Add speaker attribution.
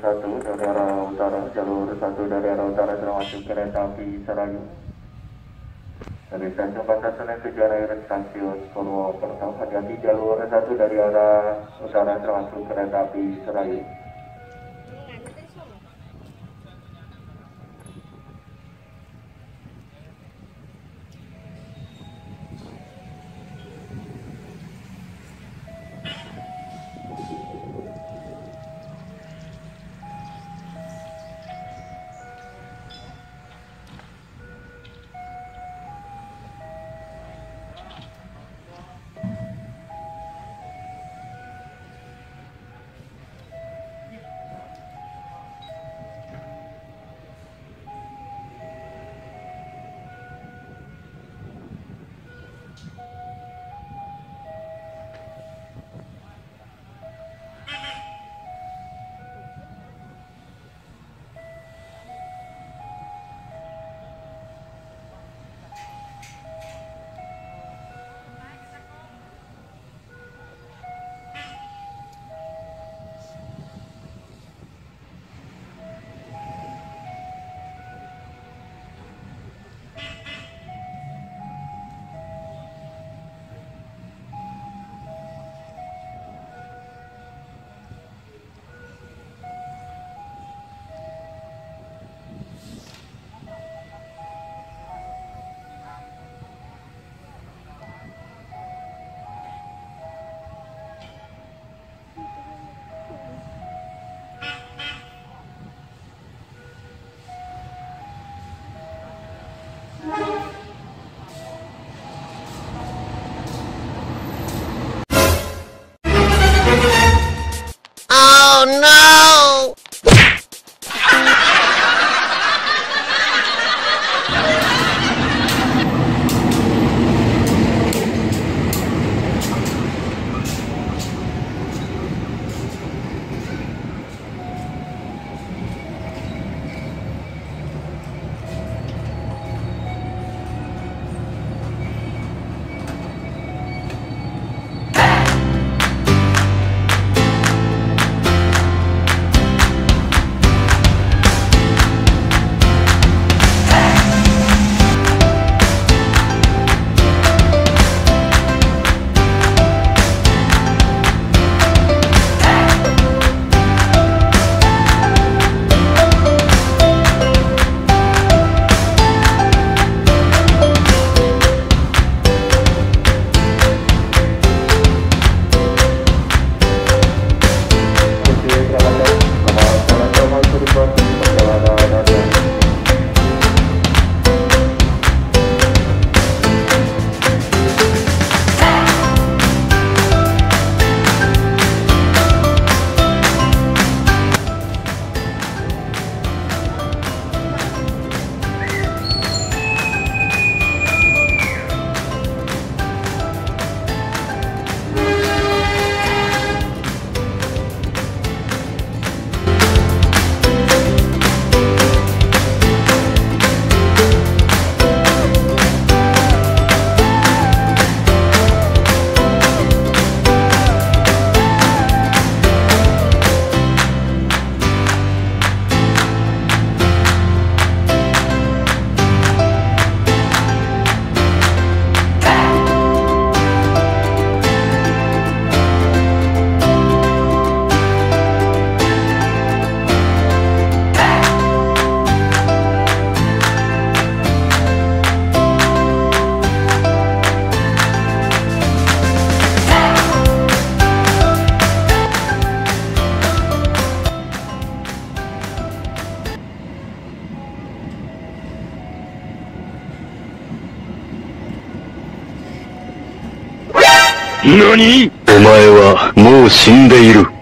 Speaker 1: satu dari arah utara, jalur satu dari arah utara sedang masuk kereta api Serayu. Dari stasiun Pasar Senen tujuan akhir stasiun Purwokerto, hati-hati jalur satu dari arah utara sedang masuk kereta api Serayu.
Speaker 2: 何？お前はもう死んでいる。